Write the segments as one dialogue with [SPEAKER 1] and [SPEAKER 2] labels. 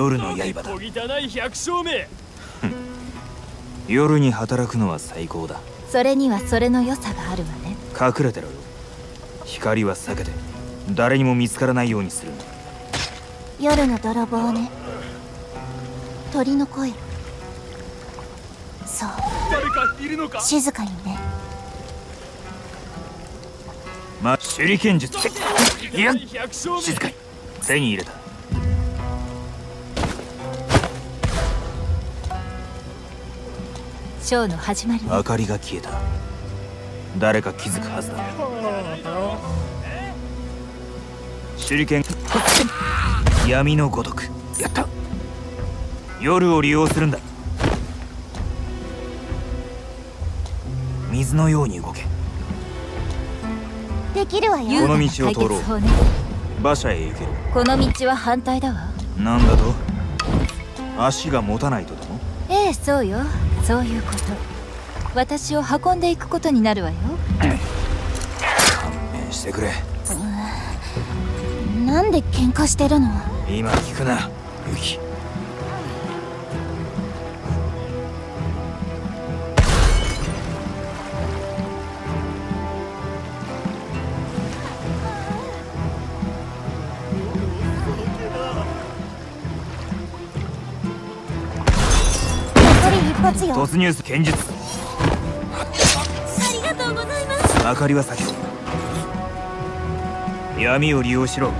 [SPEAKER 1] 夜の刃だ。夜に働くのは最高だ。
[SPEAKER 2] それにはそれの良さがあるわね。
[SPEAKER 1] 隠れてろよ。光は避けて誰にも見つからないようにする
[SPEAKER 2] 夜の泥棒ね。鳥の声。そう。
[SPEAKER 3] 誰かいるのか？
[SPEAKER 2] 静かにね。
[SPEAKER 1] ま手裏剣術。いや静かに。手に入れた
[SPEAKER 2] ショーの始まりね。
[SPEAKER 1] 明かりが消えた。誰か気づくはずだ。手裏剣。闇のごとく。やった。夜を利用するんだ。水のように動け。
[SPEAKER 2] できるわよ。
[SPEAKER 1] この道を通ろう。
[SPEAKER 2] ね。
[SPEAKER 1] 馬車へ行ける。
[SPEAKER 2] この道は反対だわ。
[SPEAKER 1] なんだと？足が持たないとでも？
[SPEAKER 2] ええそうよそういうこと。私を運んでいくことになるわよ。
[SPEAKER 1] 勘弁してくれ。
[SPEAKER 2] なんで喧嘩してるの？
[SPEAKER 1] 今聞くなユキ
[SPEAKER 2] 発よ
[SPEAKER 1] 突入す剣術。
[SPEAKER 2] ありがとうございます。
[SPEAKER 1] 明かりは避けろ闇を利用しろ。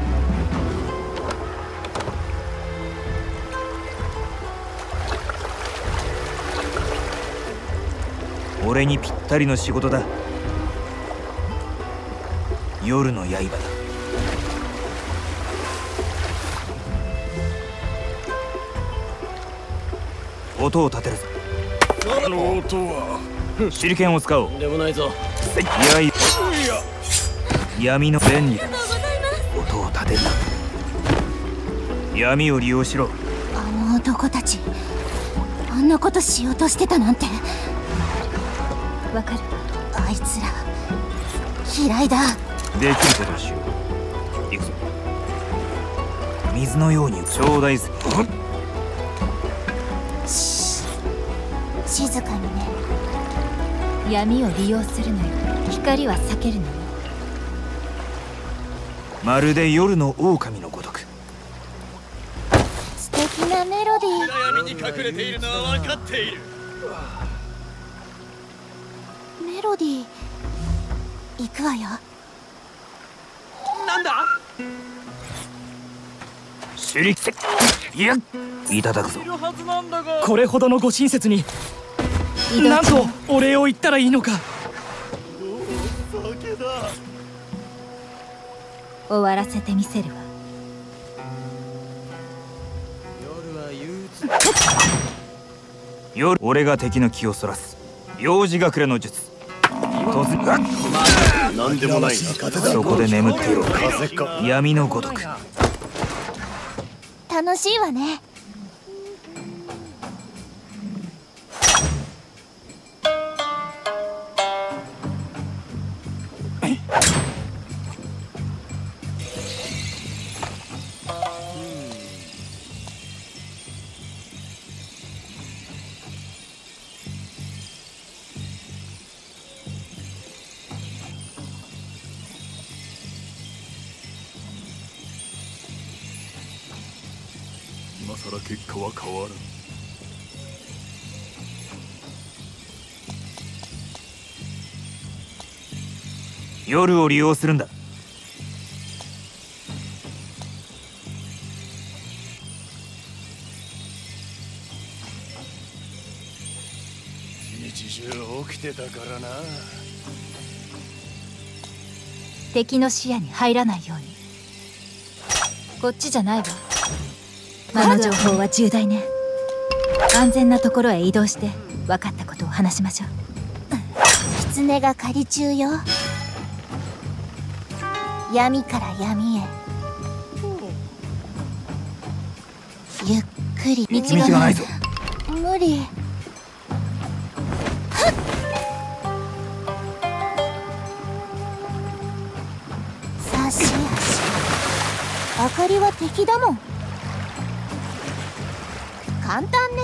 [SPEAKER 1] 俺にぴったりの仕事だ。夜の刃だ。音を立てるぞ
[SPEAKER 3] あの音は
[SPEAKER 1] 手裏剣を使おう。
[SPEAKER 3] でもないぞ。
[SPEAKER 1] いやい闇の便利だ音を立てるな闇を利用しろ。
[SPEAKER 2] あの男たちあんなことしようとしてたなんて。わかる。あいつら嫌いだ。
[SPEAKER 1] できることをしよう。行くぞ。水のようにちょうだいぜ
[SPEAKER 2] し静かにね。闇を利用するのよ光は避けるのよ
[SPEAKER 1] まるで夜の狼のごとく。
[SPEAKER 2] 素敵なメロディー。
[SPEAKER 3] 暗闇に隠れているのは分かっている。
[SPEAKER 2] メロディー。行くわよ。
[SPEAKER 3] なんだ？
[SPEAKER 1] 手裏剣いやいただくぞ。
[SPEAKER 4] これほどのご親切になん
[SPEAKER 2] 中
[SPEAKER 4] とお礼を言ったらいいのか。
[SPEAKER 3] 酒だ
[SPEAKER 2] 終わらせてみせるわ。
[SPEAKER 3] 夜は憂鬱。
[SPEAKER 1] 夜俺が敵の気をそらす。幼児隠れの術。突入
[SPEAKER 3] なんでもない
[SPEAKER 1] そこで眠っていろ。闇のごとく。
[SPEAKER 2] 楽しいわね
[SPEAKER 3] 結果は変わらん
[SPEAKER 1] 夜を利用するんだ。
[SPEAKER 3] 一日中起きてたからな。
[SPEAKER 2] 敵の視野に入らないように。こっちじゃないわ魔の情報は重大ね。安全なところへ移動して分かったことを話しましょう。狐が仮中よ。闇から闇へ。ゆっくり。道が
[SPEAKER 1] 道がないぞ。
[SPEAKER 2] 無理。さし明かりは敵だもん
[SPEAKER 5] 簡単ね。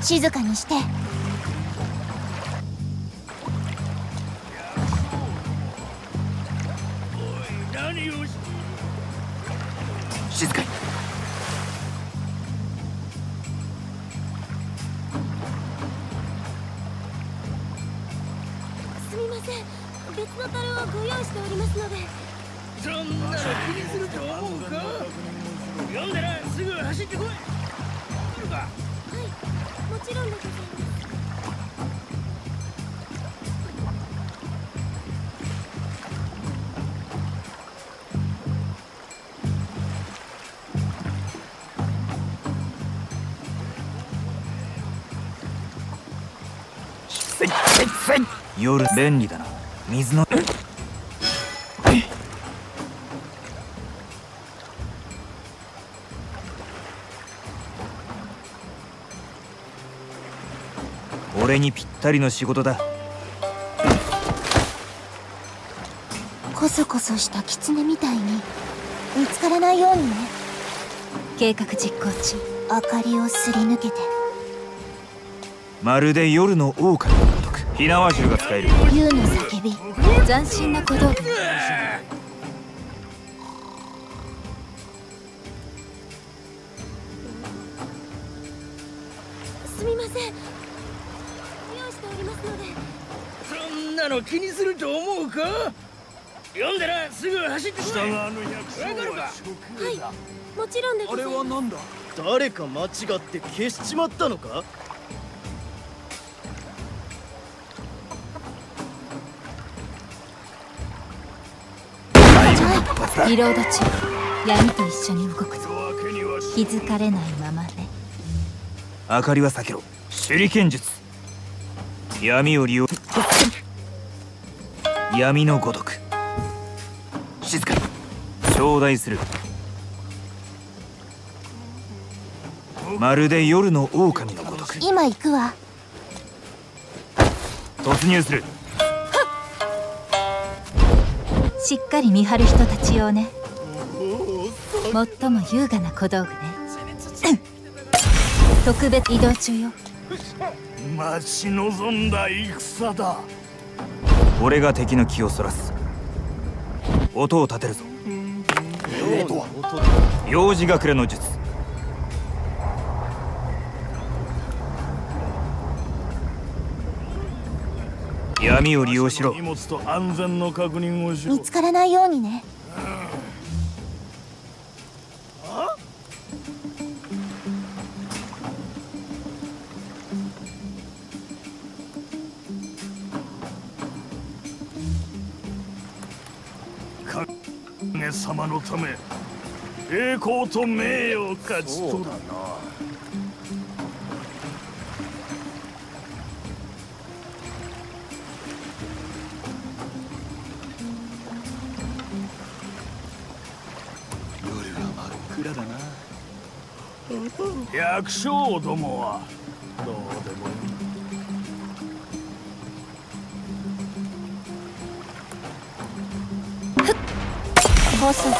[SPEAKER 5] 静かにして。
[SPEAKER 1] 静かに。
[SPEAKER 5] すみません。別の樽をご用意しておりますので。
[SPEAKER 3] そんなの気にすると思うか？読んだらすぐ走ってこい。来るか。
[SPEAKER 5] はい。もちろんでございます
[SPEAKER 1] 夜便利だな。水の俺にぴったりの仕事だ。
[SPEAKER 5] コソコソした狐みたいに見つからないようにね。
[SPEAKER 2] 計画実行中。
[SPEAKER 5] 明かりをすり抜けて。
[SPEAKER 1] まるで夜の狼のごとく火縄銃が使える。
[SPEAKER 5] 竜の叫び。
[SPEAKER 2] 斬新な小道具
[SPEAKER 5] すみません
[SPEAKER 3] そんなの気にすると思うか？読んだらすぐ走ってこい。
[SPEAKER 6] 北側の百姓
[SPEAKER 3] わかるか
[SPEAKER 6] は食だ
[SPEAKER 5] もちろんでご
[SPEAKER 6] あれはなんだ？誰か間違って消しちまったのか？
[SPEAKER 2] リロード中闇と一緒に動くぞ。気づかれないままで。
[SPEAKER 1] 明かりは避けろ。手裏剣術闇を利用。闇のごとく。静かに。頂戴する。まるで夜の狼のごとく。
[SPEAKER 5] 今行くわ。
[SPEAKER 1] 突入する。
[SPEAKER 2] しっかり見張る人たち用ね。最も優雅な小道具ね。特別移動中よ
[SPEAKER 6] 待ち望んだ戦だ。
[SPEAKER 1] 俺が敵の気をそらす。音を立てるぞ。幼児隠れの術。闇を利用しろ。
[SPEAKER 6] 荷物と安全の確認をしろ。
[SPEAKER 5] 見つからないようにね
[SPEAKER 6] 様のため栄光と名誉を勝ち取る。百姓どもは
[SPEAKER 5] コソコソ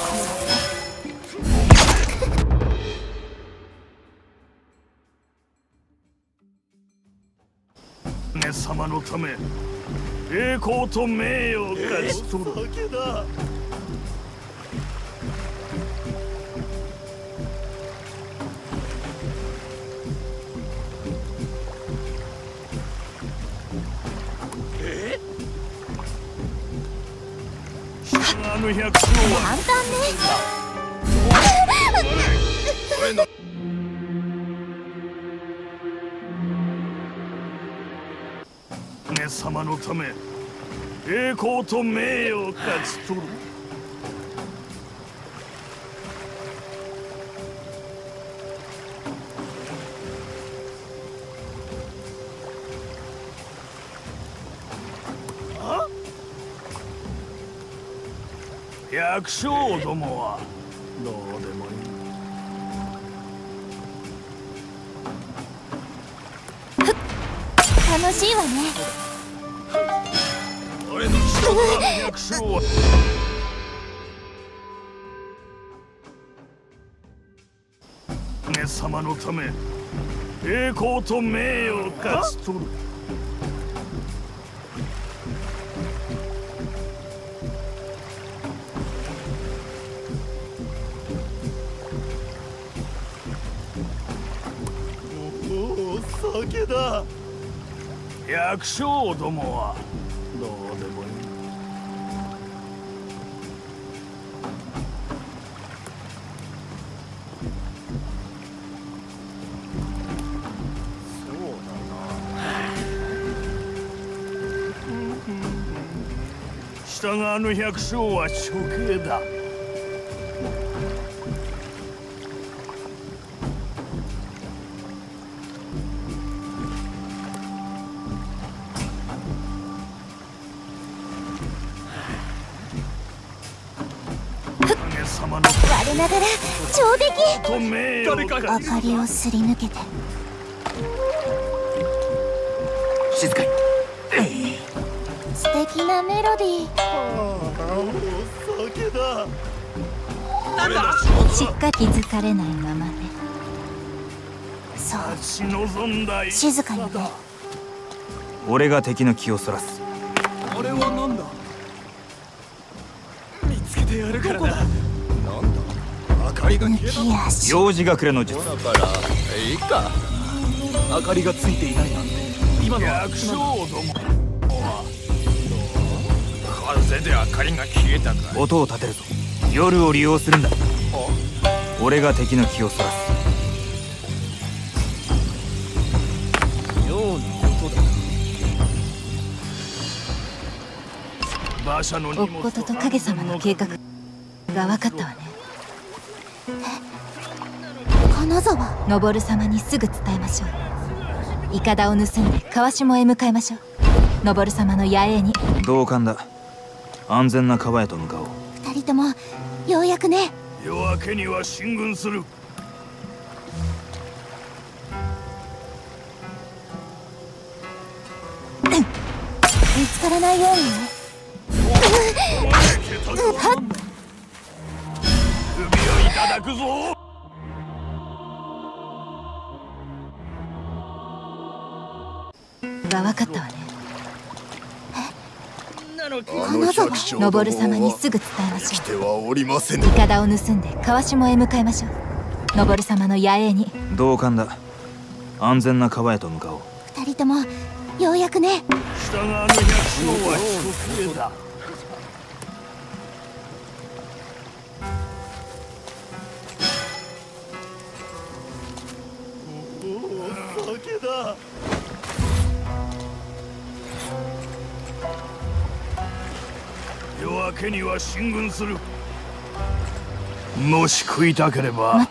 [SPEAKER 6] 影様のため栄光と名誉を勝ち取る。
[SPEAKER 5] 簡単ね。
[SPEAKER 6] 様のため栄光と名誉を勝ち取る。百姓どもはどうでもいい。
[SPEAKER 5] 楽しいわね。
[SPEAKER 6] 俺の仕事だ百姓は。影様のため栄光と名誉を勝ち取る
[SPEAKER 3] おお酒だ
[SPEAKER 6] 百姓どもは。どうでもいい。従わぬ百姓は処刑だ様の。
[SPEAKER 5] 我ながら上出来
[SPEAKER 6] と名誉を勝
[SPEAKER 5] 明かりをすり抜けて。
[SPEAKER 1] 静かに。
[SPEAKER 5] 素敵なメロディー。
[SPEAKER 3] 酒だ。
[SPEAKER 2] しっかり気づかれないままね。
[SPEAKER 5] そう。静かにね。
[SPEAKER 1] 俺が敵の気をそらす。
[SPEAKER 4] あれは何だ？見つけてやるからな
[SPEAKER 3] りが消えた
[SPEAKER 5] 抜き足
[SPEAKER 1] 幼児隠れの術。
[SPEAKER 3] だからいいか
[SPEAKER 4] 明かりがついていないなんて。今のは
[SPEAKER 6] 百姓ども。
[SPEAKER 3] 風で明かりが消えたか
[SPEAKER 1] 音を立てるぞ。夜を利用するんだ。俺が敵の気をそらす。
[SPEAKER 4] 妙な音だ
[SPEAKER 6] 馬車の荷
[SPEAKER 2] おことと影様の計画が分かったわね
[SPEAKER 5] 金沢
[SPEAKER 2] 登る様にすぐ伝えましょう。イカダを盗んで川下へ向かいましょう。登る様の野営に。
[SPEAKER 1] 同感だ。安全な川へと向かおう。
[SPEAKER 5] 二人ともようやくね。
[SPEAKER 6] 夜明けには進軍する。
[SPEAKER 5] 見つからないようにね。
[SPEAKER 6] 首をいただくぞ
[SPEAKER 2] が分かったわね。
[SPEAKER 5] 金沢
[SPEAKER 2] 登る様にすぐ伝えましょ
[SPEAKER 3] 来てはおりませぬ。
[SPEAKER 2] うイカダを盗んで川下へ向かいましょう。登る様の野営に。
[SPEAKER 1] 同感だ。安全な川へと向かおう。
[SPEAKER 5] 二人ともようやくね。
[SPEAKER 6] 従わぬ百姓は処刑だ
[SPEAKER 3] 酒だ
[SPEAKER 6] 家には進軍する。もし食いたければ。